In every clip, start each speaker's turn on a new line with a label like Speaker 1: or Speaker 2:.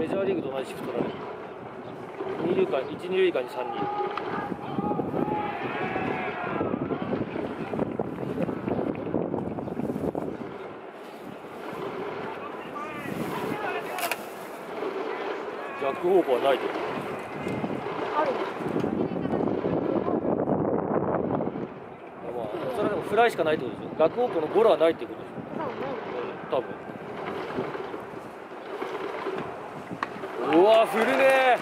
Speaker 1: メジャーリーグと同じシフトなの二塁間一二塁間に三人。逆方向はないと。まあ、それはでもフライしかないってことでしょ。逆方向のゴロはないってことでしょ、
Speaker 2: ね、
Speaker 1: 多分。うわ降るね。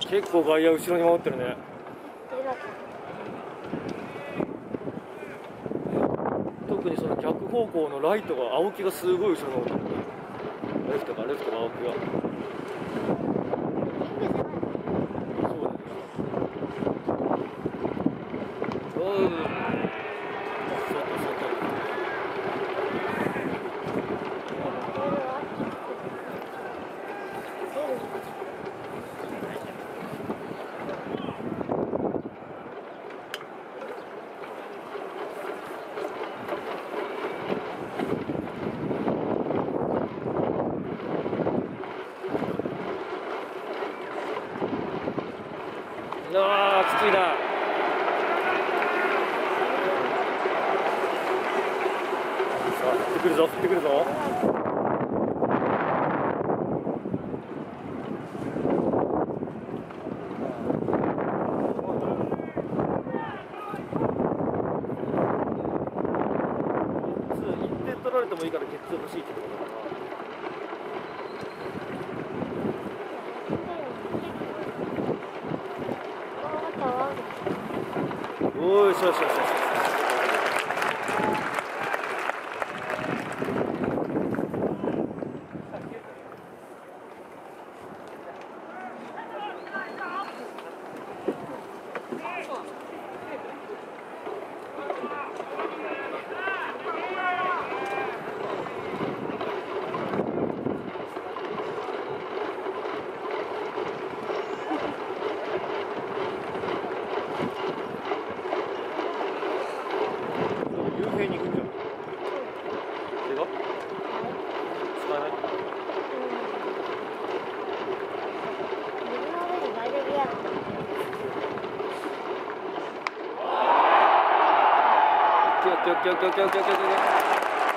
Speaker 1: 結構外野後ろに回ってるね。特にその逆方向のライトが青木がすごい後ろのレフトかレフトか青木が。あきついな降ってくるぞ降ってくるぞ。1点取られてもいいからゲッツ欲しいってことおいしょしょしょキョキョキョキョキョキョキョキョ